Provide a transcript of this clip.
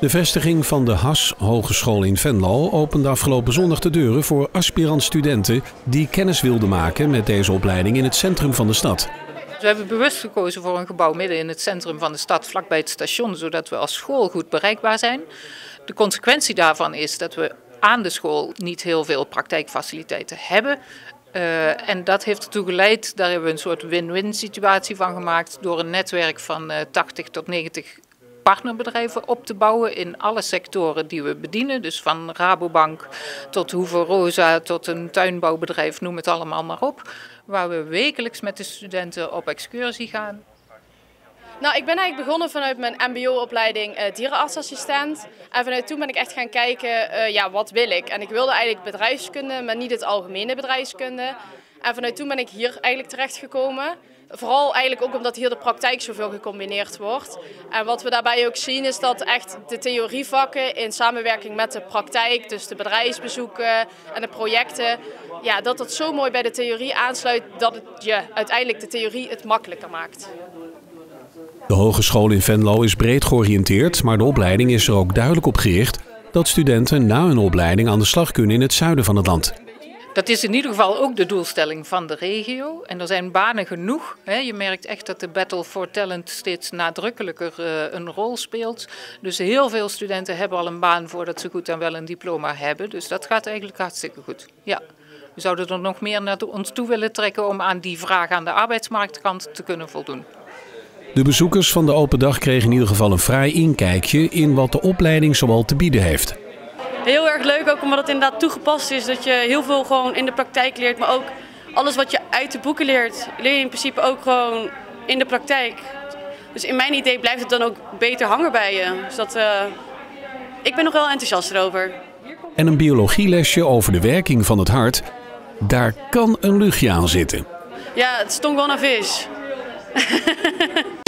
De vestiging van de HAS Hogeschool in Venlo opende afgelopen zondag de deuren voor aspirant-studenten die kennis wilden maken met deze opleiding in het centrum van de stad. We hebben bewust gekozen voor een gebouw midden in het centrum van de stad, vlakbij het station, zodat we als school goed bereikbaar zijn. De consequentie daarvan is dat we aan de school niet heel veel praktijkfaciliteiten hebben. Uh, en dat heeft ertoe geleid, daar hebben we een soort win-win situatie van gemaakt, door een netwerk van uh, 80 tot 90 partnerbedrijven op te bouwen in alle sectoren die we bedienen. Dus van Rabobank tot Hoeve Rosa tot een tuinbouwbedrijf, noem het allemaal maar op. Waar we wekelijks met de studenten op excursie gaan. Nou, ik ben eigenlijk begonnen vanuit mijn mbo-opleiding uh, dierenartsassistent. En vanuit toen ben ik echt gaan kijken, uh, ja, wat wil ik? En ik wilde eigenlijk bedrijfskunde, maar niet het algemene bedrijfskunde. En vanuit toen ben ik hier eigenlijk terechtgekomen. Vooral eigenlijk ook omdat hier de praktijk zoveel gecombineerd wordt. En wat we daarbij ook zien is dat echt de theorievakken in samenwerking met de praktijk, dus de bedrijfsbezoeken en de projecten, ja, dat dat zo mooi bij de theorie aansluit dat het je uiteindelijk de theorie het makkelijker maakt. De Hogeschool in Venlo is breed georiënteerd, maar de opleiding is er ook duidelijk op gericht dat studenten na hun opleiding aan de slag kunnen in het zuiden van het land. Dat is in ieder geval ook de doelstelling van de regio. En er zijn banen genoeg. Je merkt echt dat de Battle for Talent steeds nadrukkelijker eh, een rol speelt. Dus heel veel studenten hebben al een baan voordat ze goed en wel een diploma hebben. Dus dat gaat eigenlijk hartstikke goed. Ja. We zouden er nog meer naar ons toe willen trekken om aan die vraag aan de arbeidsmarktkant te kunnen voldoen. De bezoekers van de open dag kregen in ieder geval een fraai inkijkje in wat de opleiding zoal te bieden heeft. Heel erg leuk ook omdat het inderdaad toegepast is. Dat je heel veel gewoon in de praktijk leert. Maar ook alles wat je uit de boeken leert, leer je in principe ook gewoon in de praktijk. Dus in mijn idee blijft het dan ook beter hangen bij je. Dus dat, uh, ik ben nog wel enthousiast erover. En een biologielesje over de werking van het hart. Daar kan een luchtje aan zitten. Ja, het stonk wel naar vis.